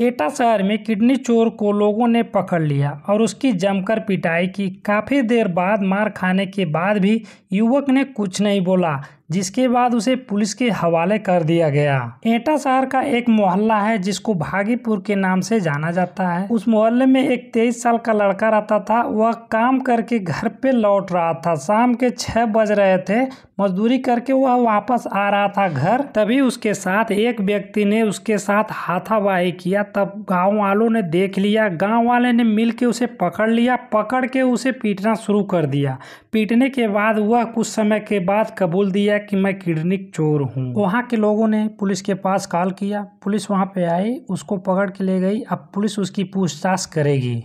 एटा शहर में किडनी चोर को लोगों ने पकड़ लिया और उसकी जमकर पिटाई की। काफ़ी देर बाद मार खाने के बाद भी युवक ने कुछ नहीं बोला। जिसके बाद उसे पुलिस के हवाले कर दिया गया। एटा शहर का एक मोहल्ला है, जिसको भागीपुर के नाम से जाना जाता है। उस मोहल्ले में एक तेईस साल का लड़का रहता था। वह काम करके घर पे लौट रहा था। शाम के छह बज रहे थे। मजदूरी करके वह वापस आ रहा था घर। तभी उसके साथ एक व्यक्ति ने उसके साथ हाथावाही किया। तब गाँव वालों ने देख लिया। गाँव वाले ने मिल के उसे पकड़ लिया। पकड़ के उसे पीटना शुरू कर दिया। पीटने के बाद वह कुछ समय के बाद कबूल दिया कि मैं किडनी चोर हूँ। वहाँ के लोगों ने पुलिस के पास कॉल किया। पुलिस वहाँ पे आई, उसको पकड़ के ले गई। अब पुलिस उसकी पूछताछ करेगी।